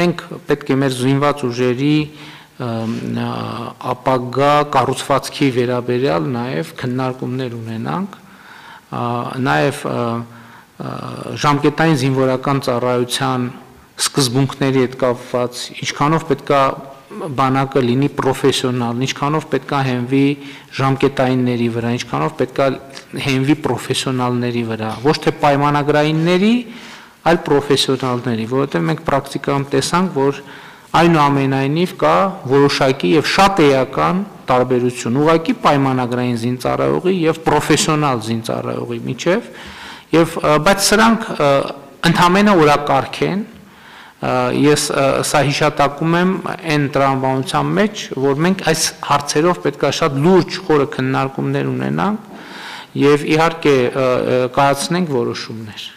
մենք պետք է մեր զինված ուժերի ապագա կառուցվածքի վերաբերյալ նաև քննարկումներ ունենանք, նաև ժամկետային զինվորական ծառայության սկզբունքների հետ կապված ինչքանով պետքա բանակը լինի պրոֆեսիոնալ, ինչքանով պետքա հենվի ժամկետայինների վրա, ինչքանով պետքա հենվի պրոֆեսիոնալների վրա, ոչ թե պայմանագրայինների, այլ պրոֆեսիոնալների, որովհետև մենք պրակտիկայում տեսանք, որ այնուամենայնիվ կա որոշակի եւ շատ էական տարբերություն ուղակի պայմանագրային զինծառայողի եւ պրոֆեսիոնալ զինծառայողի միջև եւ բայց սրանք ընդհանրապես օրակարգ են ես սա հիշատակում եմ այն տրամաբանության մեջ որ մենք այս հարցերով պետքա շատ լուրջ խորը քննարկումներ ունենանք եւ իհարկե կայացնենք որոշումներ